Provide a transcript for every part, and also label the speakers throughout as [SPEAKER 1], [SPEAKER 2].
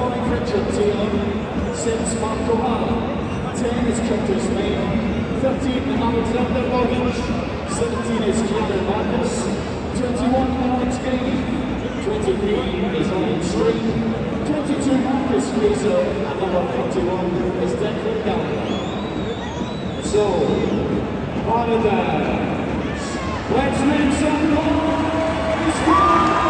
[SPEAKER 1] 5 Richard Teo. 6 Mark O'Hara. 10 is Curtis Main. 13 Alexander Gogic. 17 is Keanu Baccus. 21 Alex Gay. 23 is Ryan Strain. 22 Marcus Fraser. And number 41 is Declan Gallagher. So, Paradise. Let's make some noise!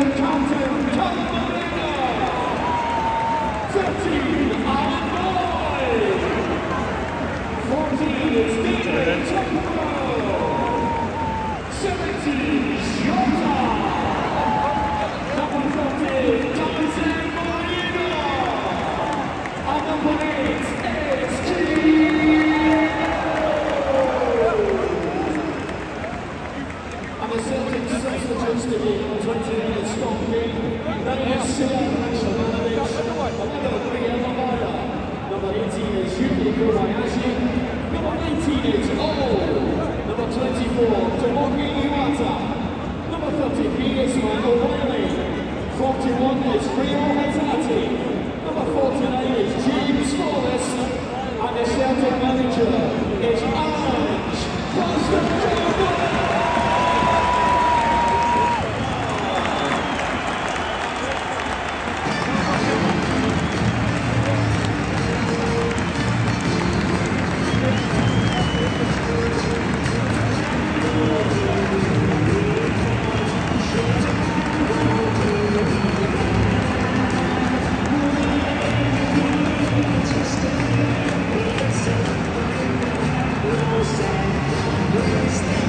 [SPEAKER 2] Thank you. sand. Where is that?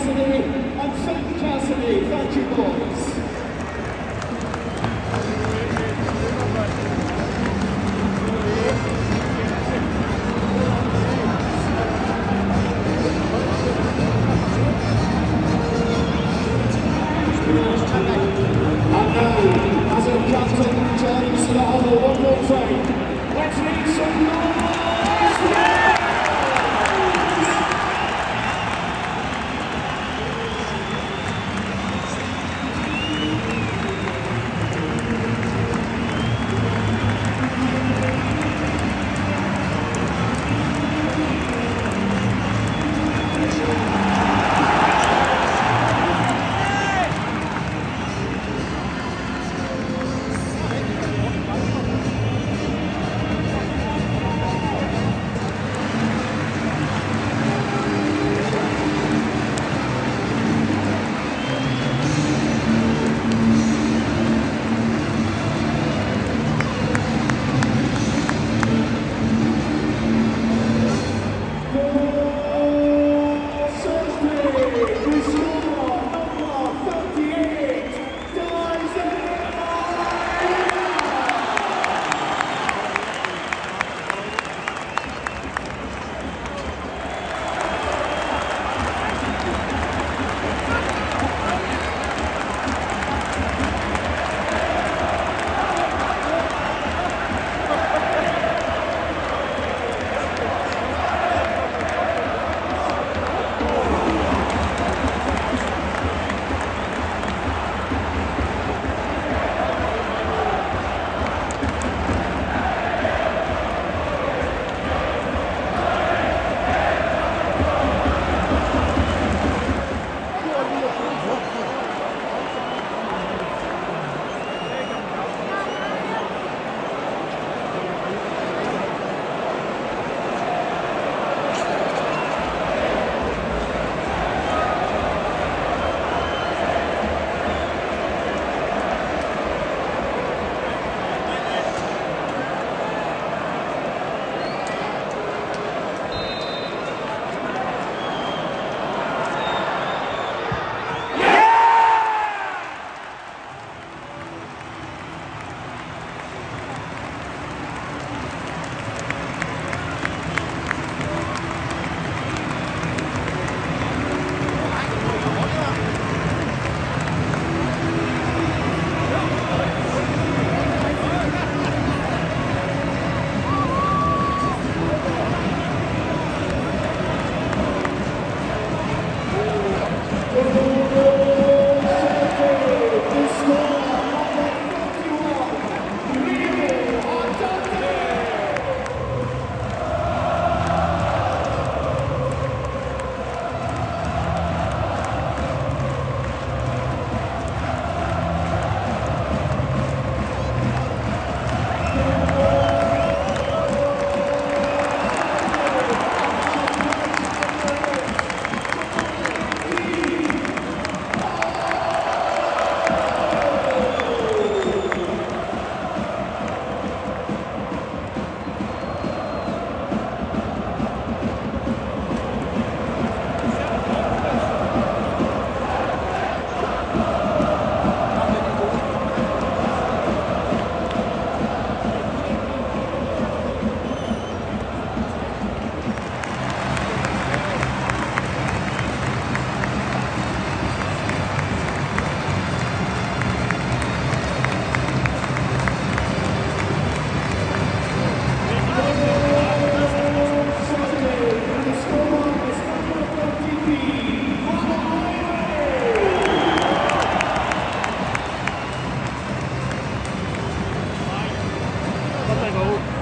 [SPEAKER 2] Cassidy and Saint Cassidy. Thank you, boys. 方が多く。